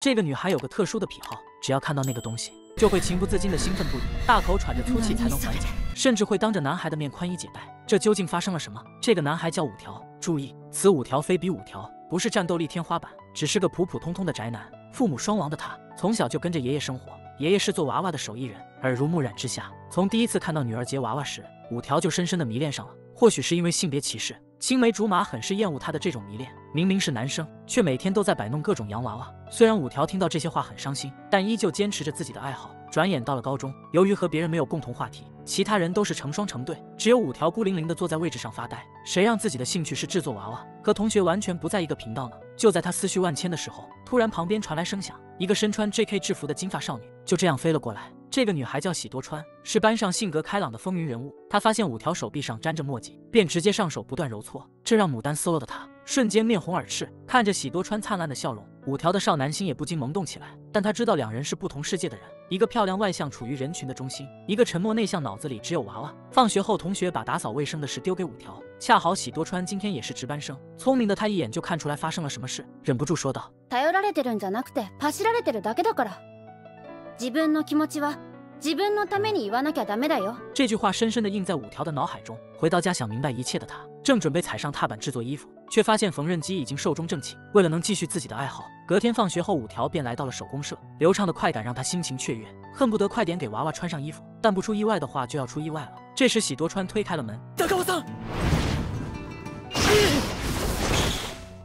这个女孩有个特殊的癖好，只要看到那个东西，就会情不自禁的兴奋不已，大口喘着粗气才能缓解，甚至会当着男孩的面宽衣解带。这究竟发生了什么？这个男孩叫五条，注意，此五条非彼五条，不是战斗力天花板，只是个普普通通的宅男。父母双亡的他，从小就跟着爷爷生活，爷爷是做娃娃的手艺人，耳濡目染之下，从第一次看到女儿结娃娃时，五条就深深的迷恋上了。或许是因为性别歧视，青梅竹马很是厌恶他的这种迷恋。明明是男生，却每天都在摆弄各种洋娃娃。虽然五条听到这些话很伤心，但依旧坚持着自己的爱好。转眼到了高中，由于和别人没有共同话题，其他人都是成双成对，只有五条孤零零的坐在位置上发呆。谁让自己的兴趣是制作娃娃，和同学完全不在一个频道呢？就在他思绪万千的时候，突然旁边传来声响，一个身穿 J.K. 制服的金发少女就这样飞了过来。这个女孩叫喜多川，是班上性格开朗的风云人物。她发现五条手臂上沾着墨迹，便直接上手不断揉搓，这让牡丹 solo 的她瞬间面红耳赤。看着喜多川灿烂的笑容，五条的少男心也不禁萌动起来。但他知道两人是不同世界的人，一个漂亮外向，处于人群的中心；一个沉默内向，脑子里只有娃娃。放学后，同学把打扫卫生的事丢给五条，恰好喜多川今天也是值班生，聪明的他一眼就看出来发生了什么事，忍不住说道：“頼られてるんじゃなくて、走られてるだけだから。 自分の気持ちは自分のために言わなきゃダメだよ。”这句话深深的印在五条的脑海中。回到家想明白一切的他，正准备踩上踏板制作衣服，却发现缝纫机已经寿终正寝。为了能继续自己的爱好，隔天放学后，五条便来到了手工社。流畅的快感让他心情雀跃，恨不得快点给娃娃穿上衣服。但不出意外的话，就要出意外了。这时，喜多川推开了门，大哥我桑。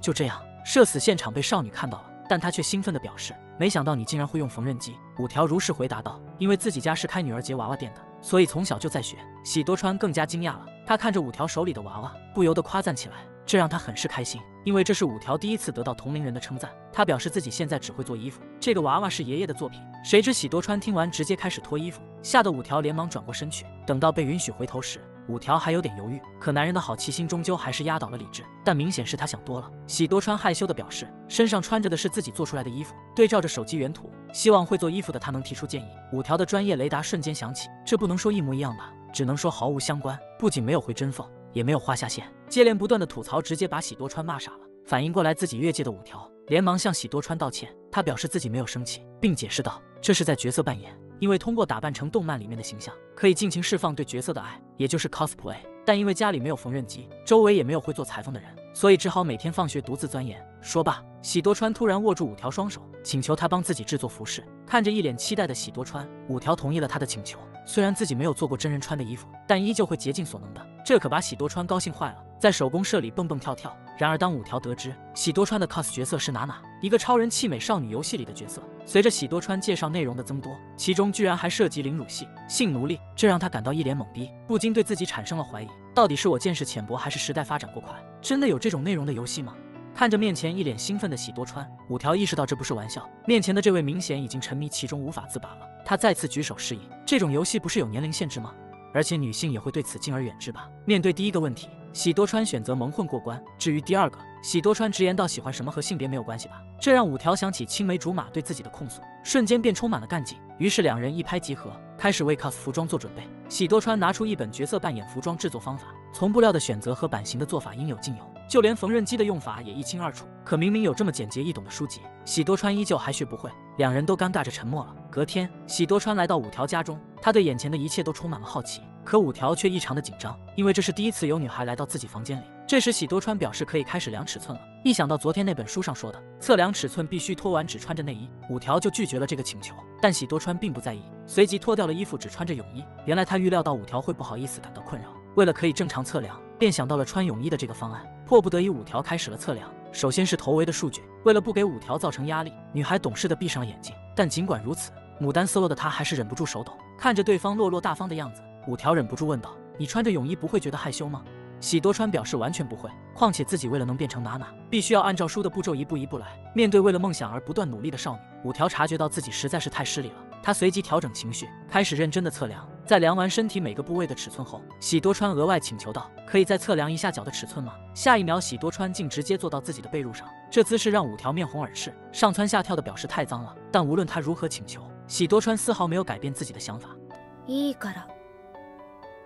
就这样，社死现场被少女看到了，但她却兴奋地表示：“ 没想到你竟然会用缝纫机。”五条如实回答道：“因为自己家是开女儿节娃娃店的，所以从小就在学。”喜多川更加惊讶了，他看着五条手里的娃娃，不由得夸赞起来，这让他很是开心，因为这是五条第一次得到同龄人的称赞。他表示自己现在只会做衣服，这个娃娃是爷爷的作品。谁知喜多川听完，直接开始脱衣服，吓得五条连忙转过身去。等到被允许回头时，五条还有点犹豫，可男人的好奇心终究还是压倒了理智。但明显是他想多了。喜多川害羞的表示，身上穿着的是自己做出来的衣服。对照着手机原图，希望会做衣服的他能提出建议。五条的专业雷达瞬间响起，这不能说一模一样吧，只能说毫无相关。不仅没有回针缝，也没有画下线，接连不断的吐槽直接把喜多川骂傻了。反应过来自己越界的五条，连忙向喜多川道歉。他表示自己没有生气，并解释道，这是在角色扮演。因为通过打扮成动漫里面的形象，可以尽情释放对角色的爱，也就是 cosplay。但因为家里没有缝纫机，周围也没有会做裁缝的人，所以只好每天放学独自钻研。说罢，喜多川突然握住五条双手，请求他帮自己制作服饰。看着一脸期待的喜多川，五条同意了他的请求。虽然自己没有做过真人穿的衣服，但依旧会竭尽所能的。这可把喜多川高兴坏了，在手工社里蹦蹦跳跳。然而当五条得知喜多川的 cos 角色是娜娜，一个超人气美少女游戏里的角色，随着喜多川介绍内容的增多，其中居然还涉及凌辱系、性奴隶，这让他感到一脸懵逼，不禁对自己产生了怀疑：到底是我见识浅薄，还是时代发展过快？真的有这种内容的游戏吗？看着面前一脸兴奋的喜多川，五条意识到这不是玩笑，面前的这位明显已经沉迷其中无法自拔了。他再次举手示意：这种游戏不是有年龄限制吗？而且女性也会对此敬而远之吧？面对第一个问题，喜多川选择蒙混过关。至于第二个，喜多川直言道：“喜欢什么和性别没有关系吧？”这让五条想起青梅竹马对自己的控诉，瞬间便充满了干劲。于是两人一拍即合，开始为 cos 服装做准备。喜多川拿出一本角色扮演服装制作方法，从布料的选择和版型的做法应有尽有，就连缝纫机的用法也一清二楚。可明明有这么简洁易懂的书籍，喜多川依旧还学不会。两人都尴尬着沉默了。隔天，喜多川来到五条家中，他对眼前的一切都充满了好奇。可五条却异常的紧张，因为这是第一次有女孩来到自己房间里。这时，喜多川表示可以开始量尺寸了。一想到昨天那本书上说的测量尺寸必须脱完只穿着内衣，五条就拒绝了这个请求。但喜多川并不在意，随即脱掉了衣服，只穿着泳衣。原来他预料到五条会不好意思，感到困扰，为了可以正常测量，便想到了穿泳衣的这个方案。迫不得已，五条开始了测量。首先是头围的数据，为了不给五条造成压力，女孩懂事的闭上了眼睛。但尽管如此，牡丹丝落的她还是忍不住手抖。看着对方落落大方的样子，五条忍不住问道：“你穿着泳衣不会觉得害羞吗？”喜多川表示完全不会，况且自己为了能变成娜娜，必须要按照书的步骤一步一步来。面对为了梦想而不断努力的少女，五条察觉到自己实在是太失礼了。他随即调整情绪，开始认真的测量。在量完身体每个部位的尺寸后，喜多川额外请求道：“可以再测量一下脚的尺寸吗？”下一秒，喜多川竟直接坐到自己的被褥上，这姿势让五条面红耳赤，上蹿下跳的表示太脏了。但无论他如何请求，喜多川丝毫没有改变自己的想法。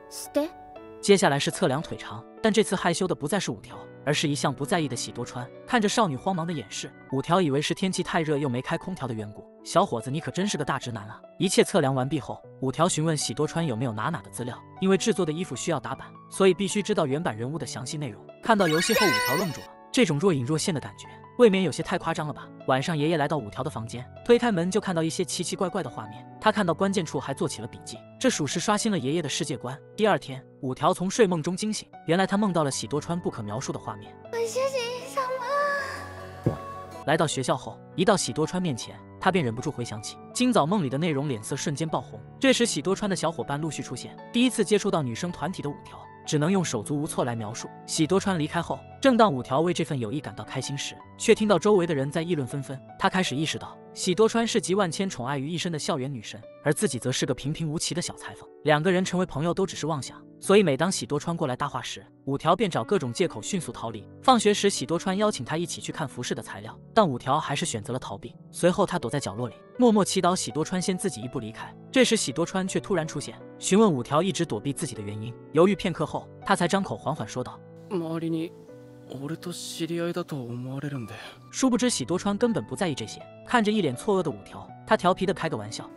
stay，接下来是测量腿长，但这次害羞的不再是五条，而是一向不在意的喜多川。看着少女慌忙的掩饰，五条以为是天气太热又没开空调的缘故。小伙子，你可真是个大直男啊！一切测量完毕后，五条询问喜多川有没有哪哪的资料，因为制作的衣服需要打版，所以必须知道原版人物的详细内容。看到游戏后，五条愣住了，这种若隐若现的感觉。未免有些太夸张了吧？晚上，爷爷来到五条的房间，推开门就看到一些奇奇怪怪的画面。他看到关键处还做起了笔记，这属实刷新了爷爷的世界观。第二天，五条从睡梦中惊醒，原来他梦到了喜多川不可描述的画面。来到学校后，一到喜多川面前，他便忍不住回想起今早梦里的内容，脸色瞬间爆红。这时，喜多川的小伙伴陆续出现，第一次接触到女生团体的五条。只能用手足无措来描述。喜多川离开后，正当五条为这份友谊感到开心时，却听到周围的人在议论纷纷。他开始意识到，喜多川是集万千宠爱于一身的校园女神，而自己则是个平平无奇的小裁缝。两个人成为朋友都只是妄想。所以每当喜多川过来搭话时，五条便找各种借口迅速逃离。放学时，喜多川邀请他一起去看服饰的材料，但五条还是选择了逃避。随后，他躲在角落里，默默祈祷喜多川先自己一步离开。这时，喜多川却突然出现，询问五条一直躲避自己的原因。犹豫片刻后，他才张口缓缓说道：“殊不知，喜多川根本不在意这些。看着一脸错愕的五条，他调皮的开个玩笑。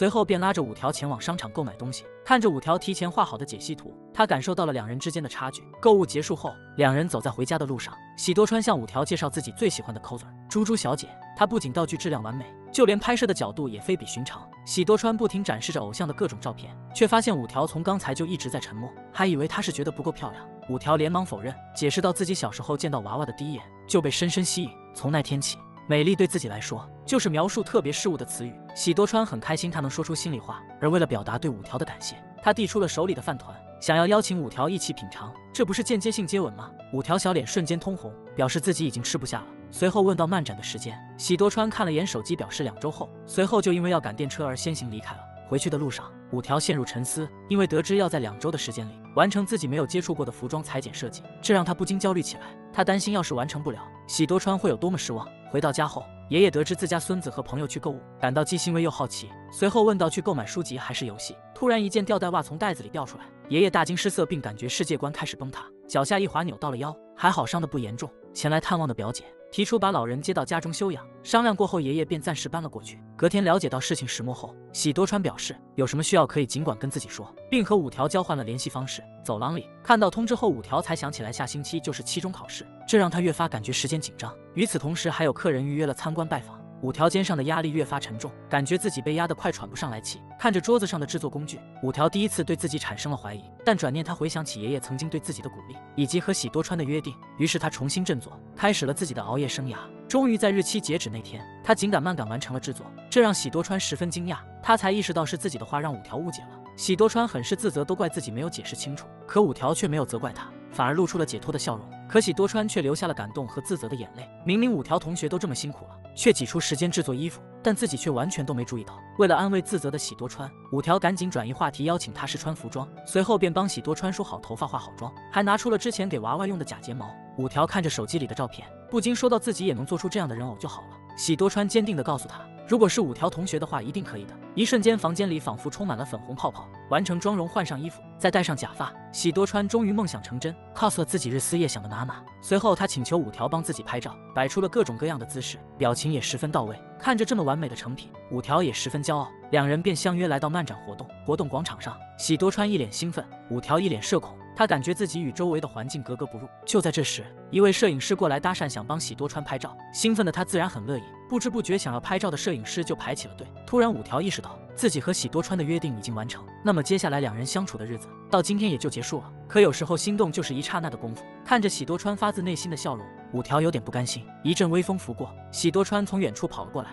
随后便拉着五条前往商场购买东西。看着五条提前画好的解析图，他感受到了两人之间的差距。购物结束后，两人走在回家的路上。喜多川向五条介绍自己最喜欢的 coser 猪猪小姐。她不仅道具质量完美，就连拍摄的角度也非比寻常。喜多川不停展示着偶像的各种照片，却发现五条从刚才就一直在沉默，还以为他是觉得不够漂亮。五条连忙否认，解释到自己小时候见到娃娃的第一眼就被深深吸引，从那天起。美丽对自己来说就是描述特别事物的词语。喜多川很开心，他能说出心里话。而为了表达对五条的感谢，他递出了手里的饭团，想要邀请五条一起品尝。这不是间接性接吻吗？五条小脸瞬间通红，表示自己已经吃不下了。随后问到漫展的时间，喜多川看了眼手机，表示两周后。随后就因为要赶电车而先行离开了。回去的路上，五条陷入沉思，因为得知要在两周的时间里完成自己没有接触过的服装裁剪设计，这让他不禁焦虑起来。他担心要是完成不了，喜多川会有多么失望。回到家后，爷爷得知自家孙子和朋友去购物，感到既欣慰又好奇。随后问道：“去购买书籍还是游戏？”突然，一件吊带袜从袋子里掉出来，爷爷大惊失色，并感觉世界观开始崩塌，脚下一滑扭到了腰，还好伤得不严重。前来探望的表姐提出把老人接到家中休养，商量过后，爷爷便暂时搬了过去。隔天了解到事情始末后，喜多川表示有什么需要可以尽管跟自己说，并和五条交换了联系方式。走廊里看到通知后，五条才想起来下星期就是期中考试，这让他越发感觉时间紧张。与此同时，还有客人预约了参观拜访。五条肩上的压力越发沉重，感觉自己被压得快喘不上来气。看着桌子上的制作工具，五条第一次对自己产生了怀疑。但转念他回想起爷爷曾经对自己的鼓励，以及和喜多川的约定，于是他重新振作，开始了自己的熬夜生涯。终于在日期截止那天，他紧赶慢赶完成了制作，这让喜多川十分惊讶。他才意识到是自己的话让五条误解了。喜多川很是自责，都怪自己没有解释清楚。可五条却没有责怪他，反而露出了解脱的笑容。可喜多川却流下了感动和自责的眼泪。明明五条同学都这么辛苦了。却挤出时间制作衣服，但自己却完全都没注意到。为了安慰自责的喜多川，五条赶紧转移话题，邀请他试穿服装，随后便帮喜多川梳好头发、化好妆，还拿出了之前给娃娃用的假睫毛。五条看着手机里的照片，不禁说到自己也能做出这样的人偶就好了。喜多川坚定地告诉他。如果是五条同学的话，一定可以的。一瞬间，房间里仿佛充满了粉红泡泡。完成妆容，换上衣服，再戴上假发，喜多川终于梦想成真，cos 了自己日思夜想的娜娜。随后，他请求五条帮自己拍照，摆出了各种各样的姿势，表情也十分到位。看着这么完美的成品，五条也十分骄傲。两人便相约来到漫展活动活动广场上。喜多川一脸兴奋，五条一脸社恐。他感觉自己与周围的环境格格不入。就在这时，一位摄影师过来搭讪，想帮喜多川拍照。兴奋的他自然很乐意，不知不觉想要拍照的摄影师就排起了队。突然，五条意识到自己和喜多川的约定已经完成，那么接下来两人相处的日子到今天也就结束了。可有时候心动就是一刹那的功夫。看着喜多川发自内心的笑容，五条有点不甘心。一阵微风拂过，喜多川从远处跑了过来。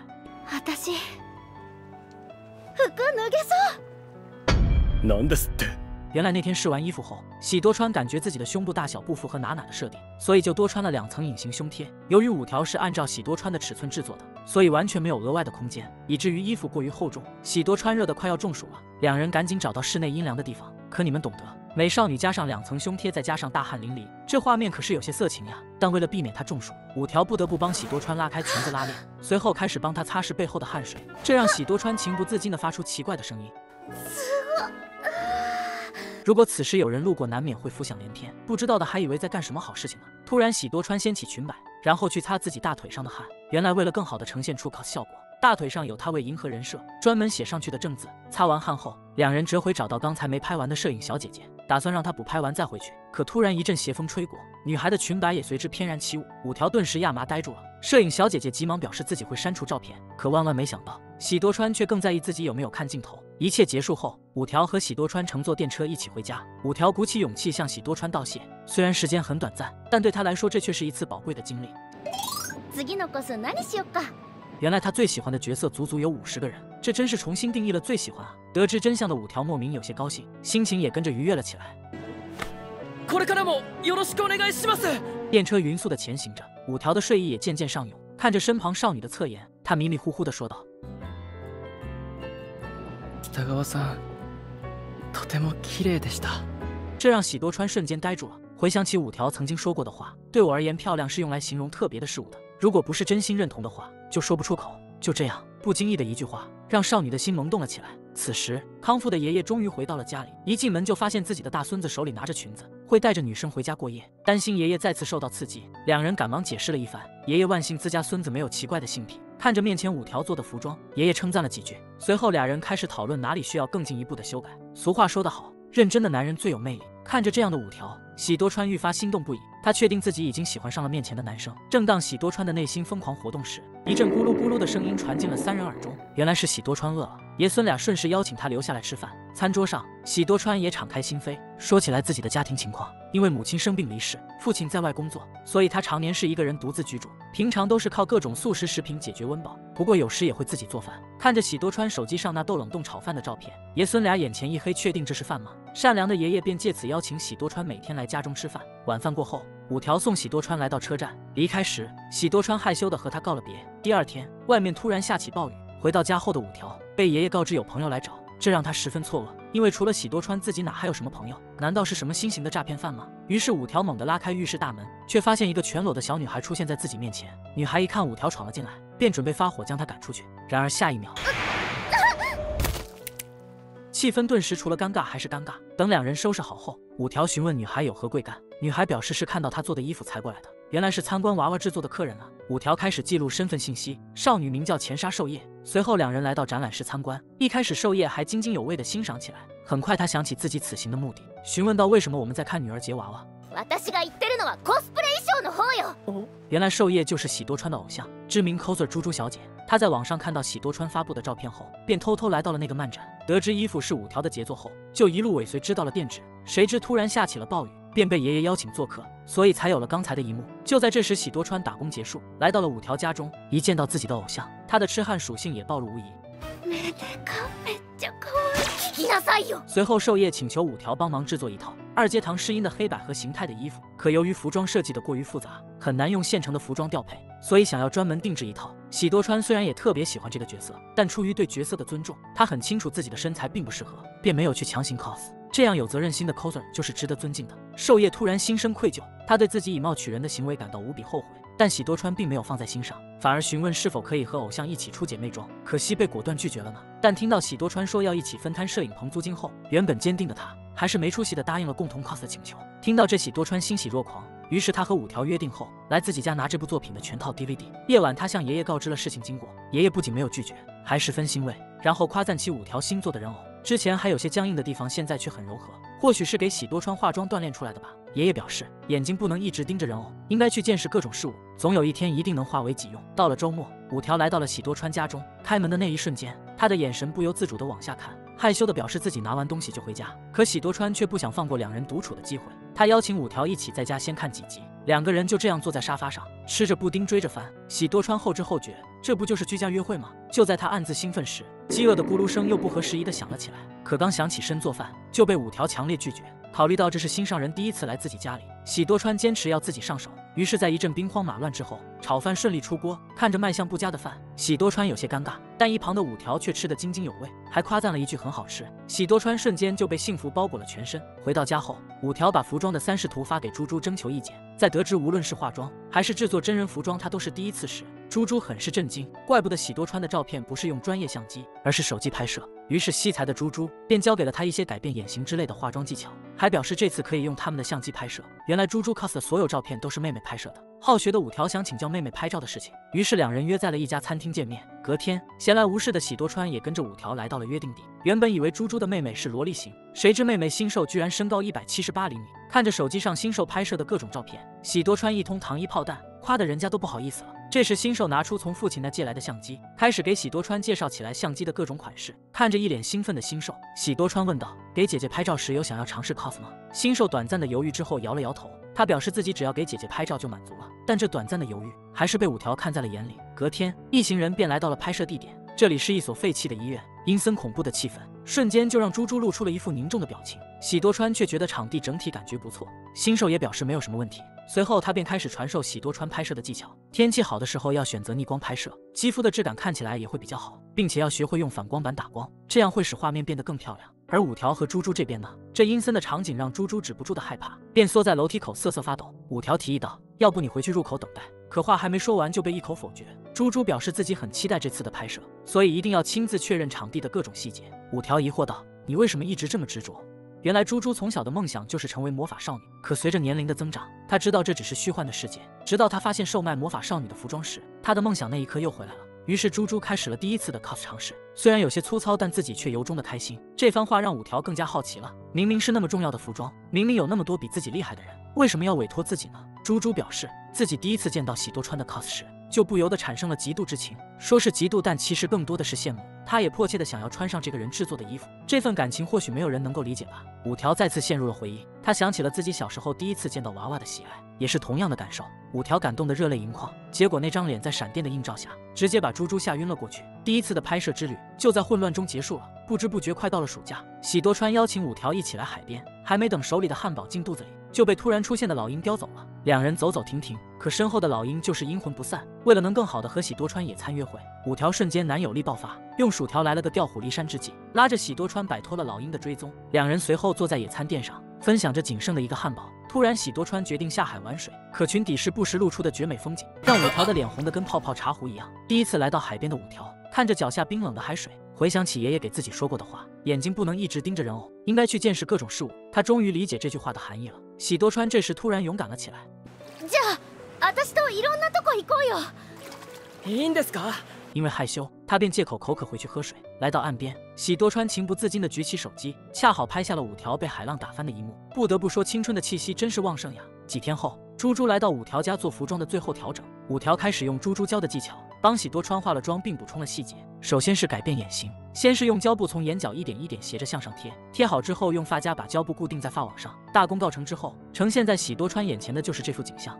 私、服脱げそう。なんですって。 原来那天试完衣服后，喜多川感觉自己的胸部大小不符合哪哪的设定，所以就多穿了两层隐形胸贴。由于五条是按照喜多川的尺寸制作的，所以完全没有额外的空间，以至于衣服过于厚重，喜多川热得快要中暑了。两人赶紧找到室内阴凉的地方。可你们懂得，美少女加上两层胸贴，再加上大汗淋漓，这画面可是有些色情呀。但为了避免她中暑，五条不得不帮喜多川拉开裙子拉链，随后开始帮他擦拭背后的汗水，这让喜多川情不自禁地发出奇怪的声音。如果此时有人路过，难免会浮想联翩，不知道的还以为在干什么好事情呢。突然，喜多川掀起裙摆，然后去擦自己大腿上的汗。原来为了更好的呈现出 cos 效果，大腿上有他为银河人设专门写上去的正字。擦完汗后，两人折回找到刚才没拍完的摄影小姐姐，打算让她补拍完再回去。可突然一阵邪风吹过，女孩的裙摆也随之翩然起舞。五条顿时亚麻呆住了。摄影小姐姐急忙表示自己会删除照片，可万万没想到，喜多川却更在意自己有没有看镜头。一切结束后，五条和喜多川乘坐电车一起回家。五条鼓起勇气向喜多川道谢，虽然时间很短暂，但对他来说这却是一次宝贵的经历。原来他最喜欢的角色足足有五十个人，这真是重新定义了最喜欢啊！得知真相的五条莫名有些高兴，心情也跟着愉悦了起来。电车匀速的前行着，五条的睡意也渐渐上涌。看着身旁少女的侧颜，他迷迷糊糊的说道。北川さん、とても綺麗でした。这让喜多川瞬间呆住了。回想起五条曾经说过的话，对我而言，漂亮是用来形容特别的事物的。如果不是真心认同的话，就说不出口。就这样，不经意的一句话，让少女的心萌动了起来。此时，康复的爷爷终于回到了家里，一进门就发现自己的大孙子手里拿着裙子， 会带着女生回家过夜。担心爷爷再次受到刺激，两人赶忙解释了一番。爷爷万幸自家孙子没有奇怪的性癖。看着面前五条做的服装，爷爷称赞了几句。随后，俩人开始讨论哪里需要更进一步的修改。俗话说得好，认真的男人最有魅力。看着这样的五条，喜多川愈发心动不已。他确定自己已经喜欢上了面前的男生。正当喜多川的内心疯狂活动时，一阵咕噜咕噜的声音传进了三人耳中。原来是喜多川饿了，爷孙俩顺势邀请他留下来吃饭。餐桌上，喜多川也敞开心扉，说起来自己的家庭情况。因为母亲生病离世，父亲在外工作，所以他常年是一个人独自居住，平常都是靠各种速食食品解决温饱。不过有时也会自己做饭。看着喜多川手机上那豆冷冻炒饭的照片，爷孙俩眼前一黑，确定这是饭吗？善良的爷爷便借此邀请喜多川每天来家中吃饭。晚饭过后，五条送喜多川来到车站，离开时，喜多川害羞的和他告了别。第二天，外面突然下起暴雨，回到家后的五条被爷爷告知有朋友来找。这让他十分错愕，因为除了喜多川，自己哪还有什么朋友？难道是什么新型的诈骗犯吗？于是五条猛地拉开浴室大门，却发现一个全裸的小女孩出现在自己面前。女孩一看五条闯了进来，便准备发火将他赶出去。然而下一秒，气氛顿时除了尴尬还是尴尬。等两人收拾好后，五条询问女孩有何贵干，女孩表示是看到他做的衣服才过来的。原来是参观娃娃制作的客人啊！五条开始记录身份信息，少女名叫前沙寿叶。随后两人来到展览室参观，一开始寿叶还津津有味地欣赏起来。很快他想起自己此行的目的，询问到为什么我们在看女儿节娃娃。原来寿叶就是喜多川的偶像，知名 coser 猪猪小姐。她在网上看到喜多川发布的照片后，便偷偷来到了那个漫展。得知衣服是五条的杰作后，就一路尾随知道了店址。谁知突然下起了暴雨。便被爷爷邀请做客，所以才有了刚才的一幕。就在这时，喜多川打工结束，来到了五条家中。一见到自己的偶像，他的痴汉属性也暴露无遗。随后，寿叶请求五条帮忙制作一套二阶堂试音的黑白和形态的衣服，可由于服装设计的过于复杂，很难用现成的服装调配，所以想要专门定制一套。喜多川虽然也特别喜欢这个角色，但出于对角色的尊重，他很清楚自己的身材并不适合，便没有去强行 cos。这样有责任心的 coser 就是值得尊敬的。寿叶突然心生愧疚，他对自己以貌取人的行为感到无比后悔。但喜多川并没有放在心上，反而询问是否可以和偶像一起出姐妹装，可惜被果断拒绝了呢。但听到喜多川说要一起分摊摄影棚租金后，原本坚定的他还是没出息的答应了共同 cos 的请求。听到这，喜多川欣喜若狂。于是他和五条约定后，来自己家拿这部作品的全套 DVD。夜晚，他向爷爷告知了事情经过，爷爷不仅没有拒绝，还十分欣慰，然后夸赞起五条新做的人偶。之前还有些僵硬的地方，现在却很柔和，或许是给喜多川化妆锻炼出来的吧。爷爷表示，眼睛不能一直盯着人偶，应该去见识各种事物，总有一天一定能化为己用。到了周末，五条来到了喜多川家中，开门的那一瞬间，他的眼神不由自主地往下看，害羞地表示自己拿完东西就回家。可喜多川却不想放过两人独处的机会，他邀请五条一起在家先看几集。两个人就这样坐在沙发上，吃着布丁，追着番。喜多川后知后觉，这不就是居家约会吗？就在他暗自兴奋时，饥饿的咕噜声又不合时宜的响了起来。可刚想起身做饭，就被五条强烈拒绝。考虑到这是心上人第一次来自己家里，喜多川坚持要自己上手。于是，在一阵兵荒马乱之后，炒饭顺利出锅。看着卖相不佳的饭，喜多川有些尴尬，但一旁的五条却吃得津津有味，还夸赞了一句很好吃。喜多川瞬间就被幸福包裹了全身。回到家后，五条把服装的三视图发给猪猪征求意见。在得知无论是化妆还是制作真人服装，他都是第一次时，猪猪很是震惊，怪不得喜多川的照片不是用专业相机，而是手机拍摄。于是惜才的猪猪便教给了他一些改变眼型之类的化妆技巧，还表示这次可以用他们的相机拍摄。原来猪猪 cos 的所有照片都是妹妹拍摄的。好学的五条想请教妹妹拍照的事情，于是两人约在了一家餐厅见面。隔天，闲来无事的喜多川也跟着五条来到了约定地。原本以为猪猪的妹妹是萝莉型，谁知妹妹新瘦居然身高一百七十八厘米。看着手机上新瘦拍摄的各种照片，喜多川一通糖衣炮弹，夸的人家都不好意思了。这时，新瘦拿出从父亲那借来的相机，开始给喜多川介绍起来相机的各种款式。看着一脸兴奋的新瘦，喜多川问道：“给姐姐拍照时有想要尝试 cos 吗？”新瘦短暂的犹豫之后摇了摇头。他表示自己只要给姐姐拍照就满足了，但这短暂的犹豫还是被五条看在了眼里。隔天，一行人便来到了拍摄地点，这里是一所废弃的医院，阴森恐怖的气氛瞬间就让猪猪露出了一副凝重的表情。喜多川却觉得场地整体感觉不错，新手也表示没有什么问题。随后，他便开始传授喜多川拍摄的技巧。天气好的时候要选择逆光拍摄，肌肤的质感看起来也会比较好，并且要学会用反光板打光，这样会使画面变得更漂亮。而五条和猪猪这边呢？这阴森的场景让猪猪止不住的害怕，便缩在楼梯口瑟瑟发抖。五条提议道：“要不你回去入口等待。”可话还没说完就被一口否决。猪猪表示自己很期待这次的拍摄，所以一定要亲自确认场地的各种细节。五条疑惑道：“你为什么一直这么执着？”原来猪猪从小的梦想就是成为魔法少女，可随着年龄的增长，他知道这只是虚幻的世界。直到他发现售卖魔法少女的服装时，他的梦想那一刻又回来了。于是猪猪开始了第一次的 cos 尝试，虽然有些粗糙，但自己却由衷的开心。这番话让五条更加好奇了。明明是那么重要的服装，明明有那么多比自己厉害的人，为什么要委托自己呢？猪猪表示，自己第一次见到喜多川的 cos 时，就不由得产生了嫉妒之情。说是嫉妒，但其实更多的是羡慕。他也迫切的想要穿上这个人制作的衣服。这份感情或许没有人能够理解吧。五条再次陷入了回忆，他想起了自己小时候第一次见到娃娃的喜爱，也是同样的感受。五条感动得热泪盈眶，结果那张脸在闪电的映照下，直接把猪猪吓晕了过去。第一次的拍摄之旅就在混乱中结束了。不知不觉快到了暑假，喜多川邀请五条一起来海边，还没等手里的汉堡进肚子里，就被突然出现的老鹰叼走了。两人走走停停，可身后的老鹰就是阴魂不散。为了能更好的和喜多川野餐约会，五条瞬间男友力爆发，用薯条来了个调虎离山之计，拉着喜多川摆脱了老鹰的追踪。两人随后坐在野餐垫上，分享着仅剩的一个汉堡。突然，喜多川决定下海玩水，可群底时不时露出的绝美风景，让五条的脸红得跟泡泡茶壶一样。第一次来到海边的五条，看着脚下冰冷的海水。回想起爷爷给自己说过的话，眼睛不能一直盯着人偶，应该去见识各种事物。他终于理解这句话的含义了。喜多川这时突然勇敢了起来。じゃあ、私といろんなとこ行こうよ。いいんですか？因为害羞，他便借口口渴回去喝水。来到岸边， 喜多川情不自禁地举起手机，恰好拍下了五条被海浪打翻的一幕。不得不说，青春的气息真是旺盛呀。几天后，猪猪来到五条家做服装的最后调整，五条开始用猪猪教的技巧。帮喜多川化了妆，并补充了细节。首先是改变眼型，先是用胶布从眼角一点一点斜着向上贴，贴好之后用发夹把胶布固定在发网上。大功告成之后，呈现在喜多川眼前的就是这幅景象。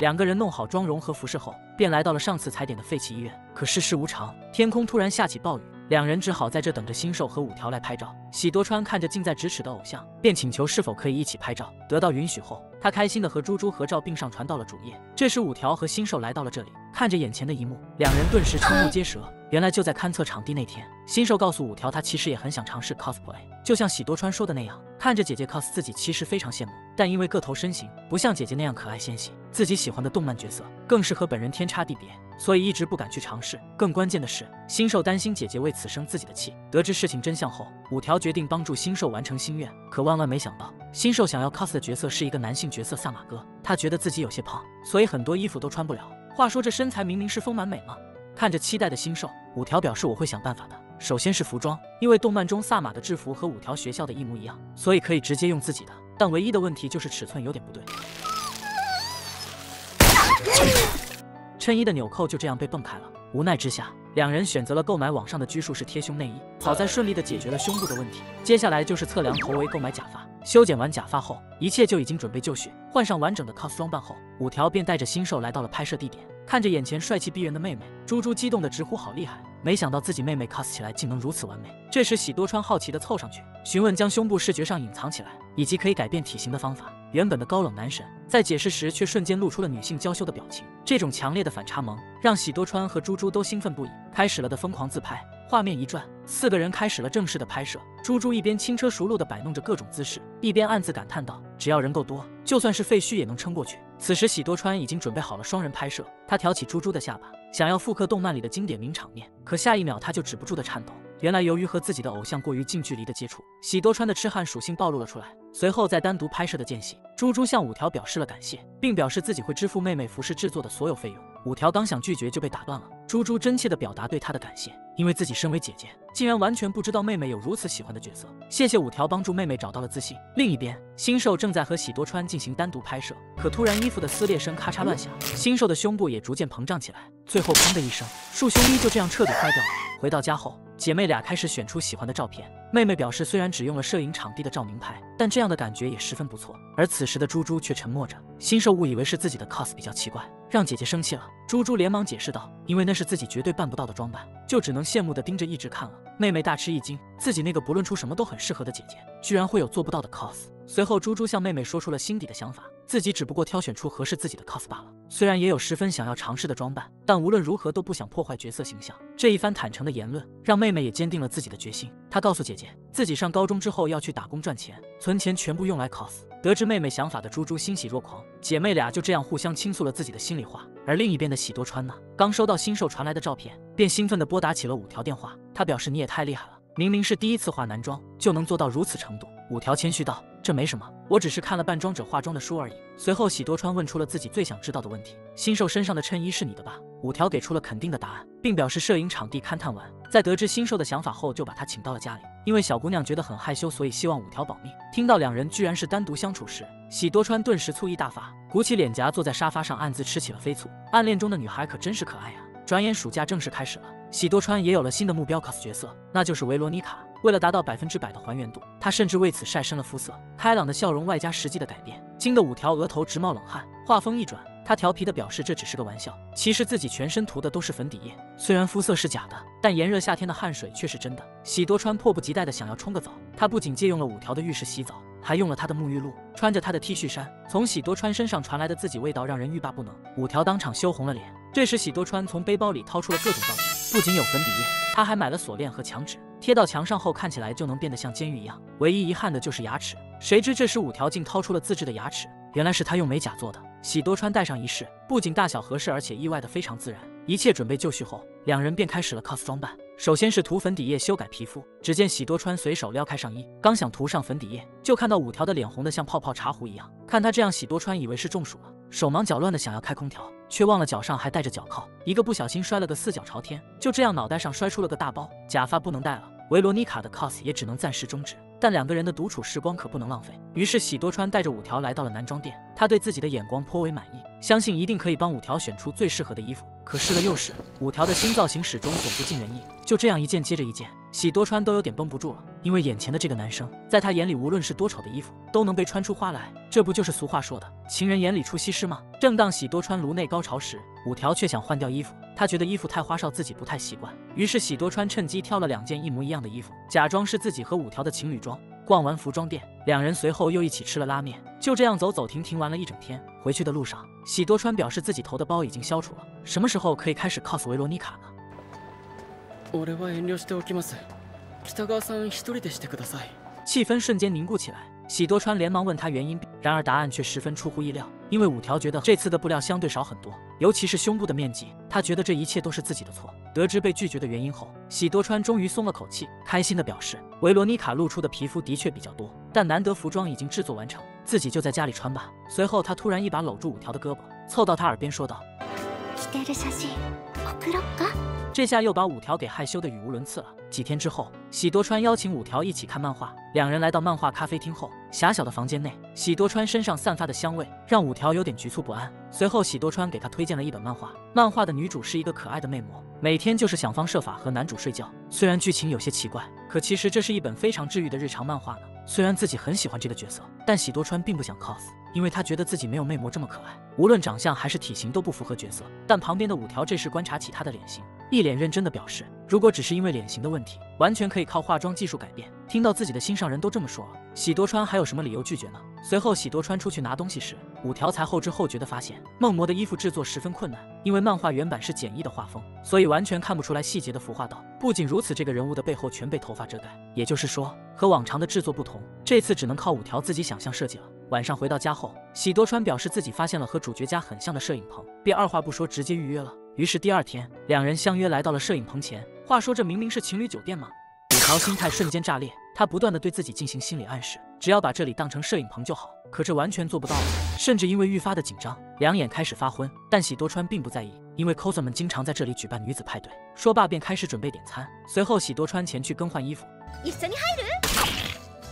两个人弄好妆容和服饰后，便来到了上次踩点的废弃医院。可世事无常，天空突然下起暴雨。两人只好在这等着新兽和五条来拍照。喜多川看着近在咫尺的偶像，便请求是否可以一起拍照。得到允许后，他开心的和猪猪合照并上传到了主页。这时五条和新兽来到了这里，看着眼前的一幕，两人顿时瞠目结舌。原来就在勘测场地那天，新兽告诉五条，他其实也很想尝试 cosplay，就像喜多川说的那样，看着姐姐 cos 自己，其实非常羡慕。但因为个头身形不像姐姐那样可爱纤细，自己喜欢的动漫角色更是和本人天差地别。所以一直不敢去尝试。更关键的是，新兽担心姐姐为此生自己的气。得知事情真相后，五条决定帮助新兽完成心愿。可万万没想到，新兽想要 cos 的角色是一个男性角色萨马哥。他觉得自己有些胖，所以很多衣服都穿不了。话说这身材明明是丰满美吗？看着期待的新兽，五条表示我会想办法的。首先是服装，因为动漫中萨马的制服和五条学校的一模一样，所以可以直接用自己的。但唯一的问题就是尺寸有点不对。衬衣的纽扣就这样被蹦开了，无奈之下，两人选择了购买网上的拘束式贴胸内衣。好在顺利的解决了胸部的问题，接下来就是测量头围、购买假发。修剪完假发后，一切就已经准备就绪。换上完整的 cos 装扮后，五条便带着新兽来到了拍摄地点。看着眼前帅气逼人的妹妹，猪猪激动的直呼好厉害！没想到自己妹妹 cos 起来竟能如此完美。这时喜多川好奇的凑上去询问将胸部视觉上隐藏起来，以及可以改变体型的方法。原本的高冷男神在解释时却瞬间露出了女性娇羞的表情，这种强烈的反差萌让喜多川和猪猪都兴奋不已，开始了的疯狂自拍。画面一转，四个人开始了正式的拍摄。猪猪一边轻车熟路地摆弄着各种姿势，一边暗自感叹道：“只要人够多，就算是废墟也能撑过去。”此时喜多川已经准备好了双人拍摄，他挑起猪猪的下巴，想要复刻动漫里的经典名场面，可下一秒他就止不住的颤抖。原来由于和自己的偶像过于近距离的接触，喜多川的痴汉属性暴露了出来。随后在单独拍摄的间隙，猪猪向五条表示了感谢，并表示自己会支付妹妹服饰制作的所有费用。五条刚想拒绝就被打断了。猪猪真切地表达对他的感谢，因为自己身为姐姐，竟然完全不知道妹妹有如此喜欢的角色。谢谢五条帮助妹妹找到了自信。另一边，星兽正在和喜多川进行单独拍摄，可突然衣服的撕裂声咔嚓乱响，星兽的胸部也逐渐膨胀起来，最后砰的一声，束胸衣就这样彻底坏掉了。回到家后。姐妹俩开始选出喜欢的照片。妹妹表示，虽然只用了摄影场地的照明拍，但这样的感觉也十分不错。而此时的猪猪却沉默着。新兽误以为是自己的 cos 比较奇怪，让姐姐生气了。猪猪连忙解释道：“因为那是自己绝对办不到的装扮，就只能羡慕的盯着一直看了。”妹妹大吃一惊，自己那个不论出什么都很适合的姐姐，居然会有做不到的 cos。随后，猪猪向妹妹说出了心底的想法，自己只不过挑选出合适自己的 cos 罢了。虽然也有十分想要尝试的装扮，但无论如何都不想破坏角色形象。这一番坦诚的言论，让妹妹也坚定了自己的决心。她告诉姐姐，自己上高中之后要去打工赚钱，存钱全部用来 cos。得知妹妹想法的猪猪欣喜若狂，姐妹俩就这样互相倾诉了自己的心里话。而另一边的喜多川呢，刚收到新兽传来的照片，便兴奋地拨打起了五条电话。他表示：“你也太厉害了，明明是第一次化男装，就能做到如此程度。”五条谦虚道。这没什么，我只是看了扮装者化妆的书而已。随后，喜多川问出了自己最想知道的问题：新兽身上的衬衣是你的吧？五条给出了肯定的答案，并表示摄影场地勘探完，在得知新兽的想法后，就把他请到了家里。因为小姑娘觉得很害羞，所以希望五条保密。听到两人居然是单独相处时，喜多川顿时醋意大发，鼓起脸颊坐在沙发上暗自吃起了飞醋。暗恋中的女孩可真是可爱呀！转眼暑假正式开始了，喜多川也有了新的目标 cos 角色，那就是维罗妮卡。为了达到百分之百的还原度，他甚至为此晒深了肤色。开朗的笑容外加实际的改变，惊得五条额头直冒冷汗。话锋一转，他调皮的表示这只是个玩笑，其实自己全身涂的都是粉底液。虽然肤色是假的，但炎热夏天的汗水却是真的。喜多川迫不及待的想要冲个澡，他不仅借用了五条的浴室洗澡，还用了他的沐浴露，穿着他的 T 恤衫。从喜多川身上传来的自己味道让人欲罢不能。五条当场羞红了脸。这时喜多川从背包里掏出了各种道具，不仅有粉底液，他还买了锁链和墙纸。贴到墙上后，看起来就能变得像监狱一样。唯一遗憾的就是牙齿。谁知这时五条竟掏出了自制的牙齿，原来是他用美甲做的。喜多川戴上一试，不仅大小合适，而且意外的非常自然。一切准备就绪后，两人便开始了 cos 装扮。首先是涂粉底液修改皮肤。只见喜多川随手撩开上衣，刚想涂上粉底液，就看到五条的脸红的像泡泡茶壶一样。看他这样，喜多川以为是中暑了，手忙脚乱的想要开空调，却忘了脚上还带着脚铐，一个不小心摔了个四脚朝天，就这样脑袋上摔出了个大包，假发不能戴了。维罗妮卡的 cos 也只能暂时终止，但两个人的独处时光可不能浪费。于是喜多川带着五条来到了男装店，他对自己的眼光颇为满意，相信一定可以帮五条选出最适合的衣服。可试了又试，五条的新造型始终总不尽人意。就这样一件接着一件，喜多川都有点绷不住了，因为眼前的这个男生，在他眼里无论是多丑的衣服都能被穿出花来，这不就是俗话说的“情人眼里出西施”吗？正当喜多川颅内高潮时，五条却想换掉衣服。他觉得衣服太花哨，自己不太习惯。于是喜多川趁机挑了两件一模一样的衣服，假装是自己和五条的情侣装。逛完服装店，两人随后又一起吃了拉面。就这样走走停停玩了一整天。回去的路上，喜多川表示自己头的包已经消除了，什么时候可以开始 cos 维罗妮卡呢？气氛瞬间凝固起来。喜多川连忙问他原因，然而答案却十分出乎意料。因为五条觉得这次的布料相对少很多，尤其是胸部的面积，他觉得这一切都是自己的错。得知被拒绝的原因后，喜多川终于松了口气，开心的表示：“维罗妮卡露出的皮肤的确比较多，但难得服装已经制作完成，自己就在家里穿吧。”随后，他突然一把搂住五条的胳膊，凑到他耳边说道。这下又把五条给害羞的语无伦次了。几天之后，喜多川邀请五条一起看漫画。两人来到漫画咖啡厅后，狭小的房间内，喜多川身上散发的香味让五条有点局促不安。随后，喜多川给他推荐了一本漫画，漫画的女主是一个可爱的魅魔，每天就是想方设法和男主睡觉。虽然剧情有些奇怪，可其实这是一本非常治愈的日常漫画呢。虽然自己很喜欢这个角色，但喜多川并不想 cos，因为他觉得自己没有魅魔这么可爱，无论长相还是体型都不符合角色。但旁边的五条这时观察起他的脸型。一脸认真的表示，如果只是因为脸型的问题，完全可以靠化妆技术改变。听到自己的心上人都这么说了，喜多川还有什么理由拒绝呢？随后，喜多川出去拿东西时，五条才后知后觉的发现，梦魔的衣服制作十分困难，因为漫画原版是简易的画风，所以完全看不出来细节的服化道。不仅如此，这个人物的背后全被头发遮盖，也就是说，和往常的制作不同，这次只能靠五条自己想象设计了。晚上回到家后，喜多川表示自己发现了和主角家很像的摄影棚，便二话不说直接预约了。于是第二天，两人相约来到了摄影棚前。话说这明明是情侣酒店吗？五条心态瞬间炸裂，他不断的对自己进行心理暗示，只要把这里当成摄影棚就好。可这完全做不到，甚至因为愈发的紧张，两眼开始发昏。但喜多川并不在意，因为 coser 们经常在这里举办女子派对。说罢便开始准备点餐，随后喜多川前去更换衣服。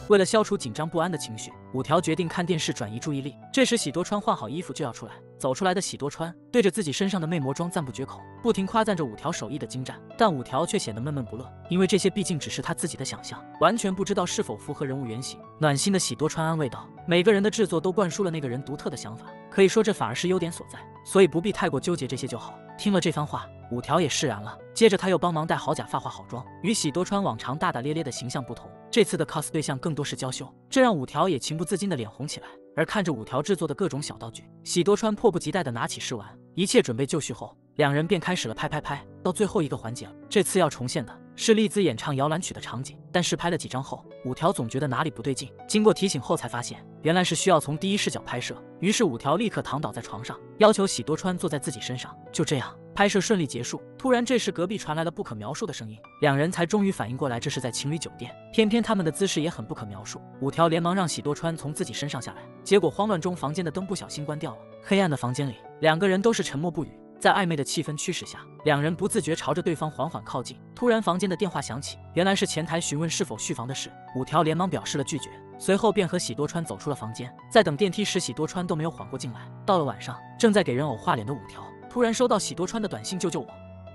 为了消除紧张不安的情绪，五条决定看电视转移注意力。这时喜多川换好衣服就要出来，走出来的喜多川对着自己身上的魅魔装赞不绝口，不停夸赞着五条手艺的精湛。但五条却显得闷闷不乐，因为这些毕竟只是他自己的想象，完全不知道是否符合人物原型。暖心的喜多川安慰道：“每个人的制作都灌输了那个人独特的想法，可以说这反而是优点所在，所以不必太过纠结这些就好。”听了这番话，五条也释然了。接着他又帮忙戴好假发、化好妆，与喜多川往常大大咧咧的形象不同，这次的 cos 对象更多是娇羞，这让五条也情不自禁的脸红起来。而看着五条制作的各种小道具，喜多川迫不及待的拿起试玩，一切准备就绪后，两人便开始了拍拍拍。到最后一个环节，这次要重现的是丽兹演唱摇篮曲的场景，但是拍了几张后，五条总觉得哪里不对劲，经过提醒后才发现，原来是需要从第一视角拍摄。于是五条立刻躺倒在床上，要求喜多川坐在自己身上。就这样。拍摄顺利结束，突然这时隔壁传来了不可描述的声音，两人才终于反应过来这是在情侣酒店，偏偏他们的姿势也很不可描述。五条连忙让喜多川从自己身上下来，结果慌乱中房间的灯不小心关掉了。黑暗的房间里，两个人都是沉默不语，在暧昧的气氛驱使下，两人不自觉朝着对方缓缓靠近。突然房间的电话响起，原来是前台询问是否续房的事，五条连忙表示了拒绝，随后便和喜多川走出了房间。在等电梯时，喜多川都没有缓过劲来。到了晚上，正在给人偶画脸的五条。突然收到喜多川的短信，救救我！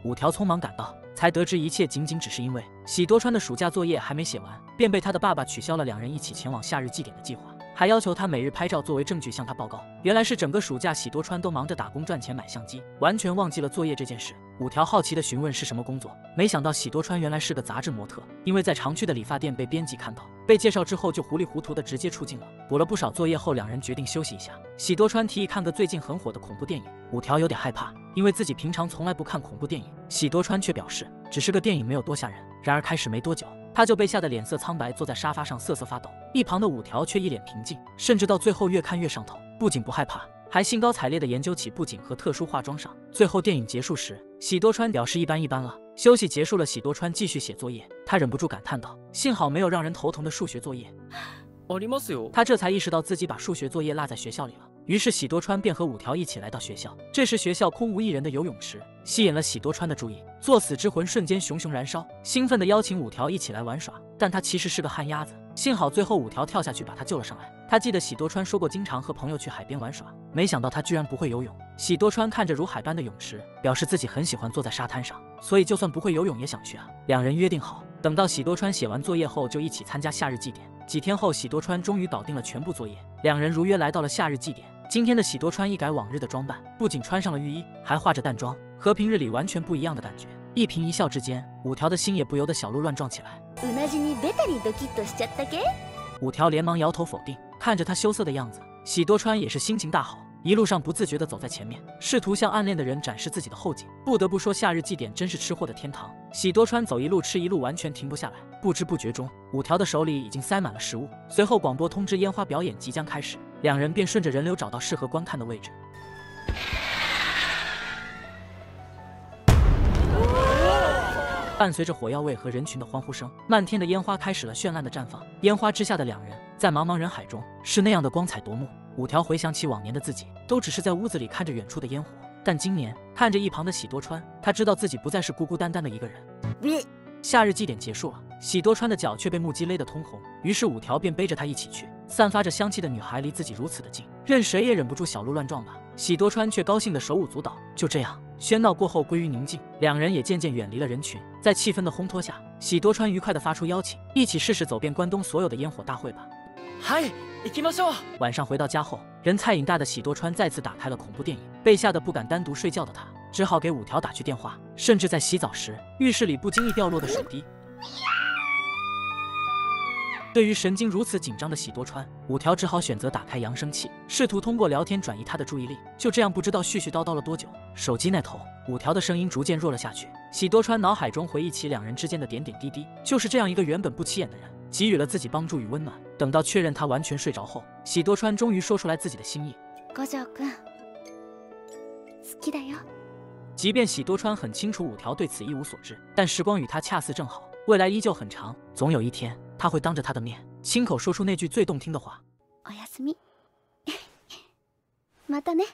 五条匆忙赶到，才得知一切仅仅只是因为喜多川的暑假作业还没写完，便被他的爸爸取消了两人一起前往夏日祭典的计划。还要求他每日拍照作为证据向他报告。原来是整个暑假喜多川都忙着打工赚钱买相机，完全忘记了作业这件事。五条好奇的询问是什么工作，没想到喜多川原来是个杂志模特，因为在常去的理发店被编辑看到，被介绍之后就糊里糊涂的直接出镜了。补了不少作业后，两人决定休息一下。喜多川提议看个最近很火的恐怖电影，五条有点害怕，因为自己平常从来不看恐怖电影。喜多川却表示只是个电影，没有多吓人。然而开始没多久。他就被吓得脸色苍白，坐在沙发上瑟瑟发抖。一旁的五条却一脸平静，甚至到最后越看越上头，不仅不害怕，还兴高采烈地研究起布景和特殊化妆上。最后电影结束时，喜多川表示一般一般了。休息结束了，喜多川继续写作业，他忍不住感叹道：“幸好没有让人头疼的数学作业。”他这才意识到自己把数学作业落在学校里了。于是喜多川便和五条一起来到学校。这时学校空无一人的游泳池吸引了喜多川的注意，作死之魂瞬间熊熊燃烧，兴奋地邀请五条一起来玩耍。但他其实是个旱鸭子，幸好最后五条跳下去把他救了上来。他记得喜多川说过经常和朋友去海边玩耍，没想到他居然不会游泳。喜多川看着如海般的泳池，表示自己很喜欢坐在沙滩上，所以就算不会游泳也想去啊。两人约定好，等到喜多川写完作业后就一起参加夏日祭典。几天后，喜多川终于搞定了全部作业，两人如约来到了夏日祭典。今天的喜多川一改往日的装扮，不仅穿上了浴衣，还化着淡妆，和平日里完全不一样的感觉。一颦一笑之间，五条的心也不由得小鹿乱撞起来。五条连忙摇头否定，看着他羞涩的样子，喜多川也是心情大好。一路上不自觉地走在前面，试图向暗恋的人展示自己的后颈。不得不说，夏日祭典真是吃货的天堂。喜多川走一路吃一路，完全停不下来。不知不觉中，五条的手里已经塞满了食物。随后广播通知烟花表演即将开始，两人便顺着人流找到适合观看的位置。伴随着火药味和人群的欢呼声，漫天的烟花开始了绚烂的绽放。烟花之下的两人，在茫茫人海中是那样的光彩夺目。五条回想起往年的自己，都只是在屋子里看着远处的烟火，但今年看着一旁的喜多川，他知道自己不再是孤孤单单的一个人。夏日祭典结束了，喜多川的脚却被木屐勒得通红，于是五条便背着他一起去。散发着香气的女孩离自己如此的近，任谁也忍不住小鹿乱撞吧。喜多川却高兴的手舞足蹈。就这样。喧闹过后归于宁静，两人也渐渐远离了人群。在气氛的烘托下，喜多川愉快地发出邀请，一起试试走遍关东所有的烟火大会吧。嗨，行きましょう。 晚上回到家后，人菜瘾大的喜多川再次打开了恐怖电影，被吓得不敢单独睡觉的他，只好给五条打去电话。甚至在洗澡时，浴室里不经意掉落的水滴。对于神经如此紧张的喜多川，五条只好选择打开扬声器，试图通过聊天转移他的注意力。就这样，不知道絮絮叨叨了多久，手机那头，五条的声音逐渐弱了下去。喜多川脑海中回忆起两人之间的点点滴滴，就是这样一个原本不起眼的人，给予了自己帮助与温暖。等到确认他完全睡着后，喜多川终于说出来自己的心意。五条くん好きだよ即便喜多川很清楚五条对此一无所知，但时光与他恰似正好，未来依旧很长。总有一天，他会当着他的面亲口说出那句最动听的话。おやすみまたね